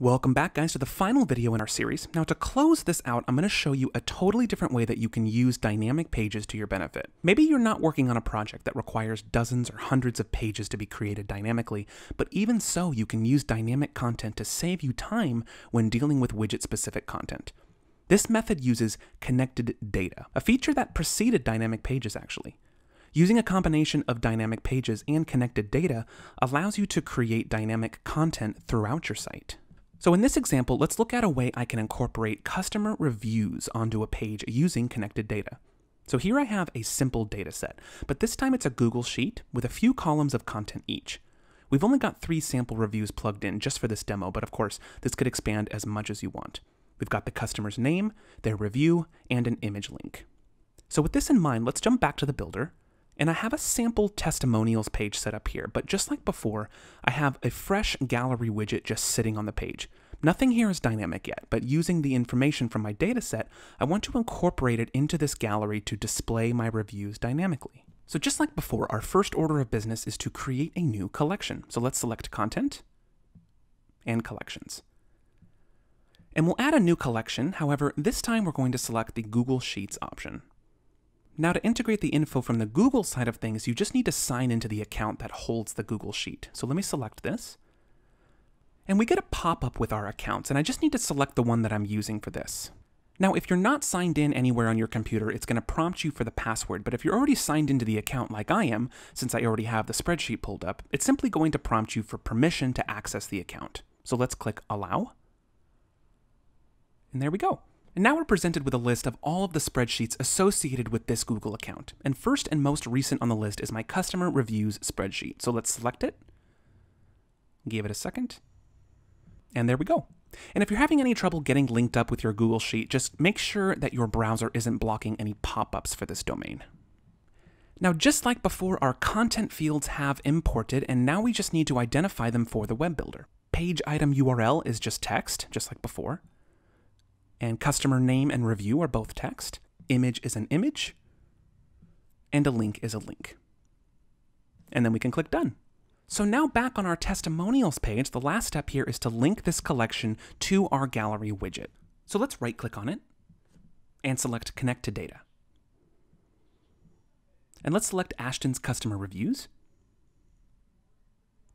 Welcome back guys to the final video in our series. Now to close this out, I'm going to show you a totally different way that you can use dynamic pages to your benefit. Maybe you're not working on a project that requires dozens or hundreds of pages to be created dynamically, but even so you can use dynamic content to save you time when dealing with widget specific content. This method uses connected data, a feature that preceded dynamic pages actually. Using a combination of dynamic pages and connected data allows you to create dynamic content throughout your site. So in this example, let's look at a way I can incorporate customer reviews onto a page using connected data. So here I have a simple data set, but this time it's a Google Sheet with a few columns of content each. We've only got three sample reviews plugged in just for this demo, but of course, this could expand as much as you want. We've got the customer's name, their review, and an image link. So with this in mind, let's jump back to the builder, and I have a sample testimonials page set up here, but just like before, I have a fresh gallery widget just sitting on the page. Nothing here is dynamic yet, but using the information from my dataset, I want to incorporate it into this gallery to display my reviews dynamically. So just like before, our first order of business is to create a new collection. So let's select Content and Collections. And we'll add a new collection, however, this time we're going to select the Google Sheets option. Now to integrate the info from the Google side of things, you just need to sign into the account that holds the Google Sheet. So let me select this. And we get a pop-up with our accounts, and I just need to select the one that I'm using for this. Now, if you're not signed in anywhere on your computer, it's going to prompt you for the password, but if you're already signed into the account like I am, since I already have the spreadsheet pulled up, it's simply going to prompt you for permission to access the account. So let's click Allow. And there we go. And now we're presented with a list of all of the spreadsheets associated with this Google account. And first and most recent on the list is my customer reviews spreadsheet. So let's select it, give it a second, and there we go. And if you're having any trouble getting linked up with your Google Sheet, just make sure that your browser isn't blocking any pop-ups for this domain. Now, just like before, our content fields have imported, and now we just need to identify them for the web builder. Page item URL is just text, just like before and customer name and review are both text. Image is an image, and a link is a link. And then we can click Done. So now back on our testimonials page, the last step here is to link this collection to our gallery widget. So let's right click on it and select Connect to Data. And let's select Ashton's customer reviews.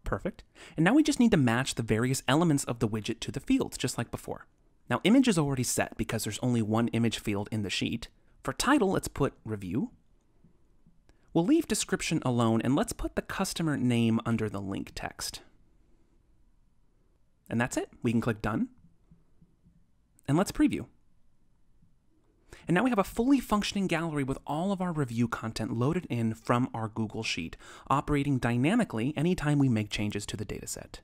Perfect. And now we just need to match the various elements of the widget to the fields, just like before. Now, image is already set because there's only one image field in the sheet. For title, let's put review. We'll leave description alone and let's put the customer name under the link text. And that's it. We can click done. And let's preview. And now we have a fully functioning gallery with all of our review content loaded in from our Google Sheet, operating dynamically anytime we make changes to the dataset.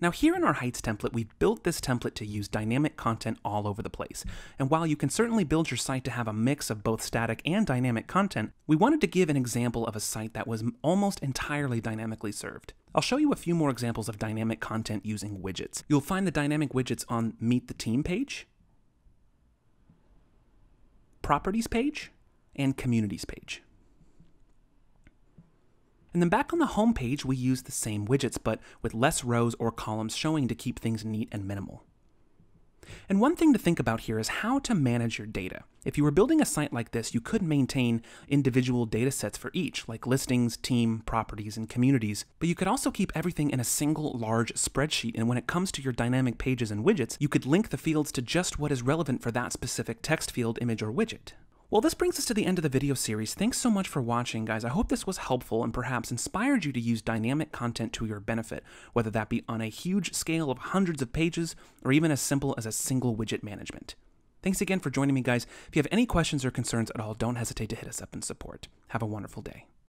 Now here in our Heights template, we've built this template to use dynamic content all over the place. And while you can certainly build your site to have a mix of both static and dynamic content, we wanted to give an example of a site that was almost entirely dynamically served. I'll show you a few more examples of dynamic content using widgets. You'll find the dynamic widgets on Meet the Team page, Properties page, and Communities page. And then back on the home page, we use the same widgets, but with less rows or columns showing to keep things neat and minimal. And one thing to think about here is how to manage your data. If you were building a site like this, you could maintain individual data sets for each, like listings, team, properties, and communities, but you could also keep everything in a single large spreadsheet, and when it comes to your dynamic pages and widgets, you could link the fields to just what is relevant for that specific text field, image, or widget. Well, this brings us to the end of the video series. Thanks so much for watching, guys. I hope this was helpful and perhaps inspired you to use dynamic content to your benefit, whether that be on a huge scale of hundreds of pages or even as simple as a single widget management. Thanks again for joining me, guys. If you have any questions or concerns at all, don't hesitate to hit us up in support. Have a wonderful day.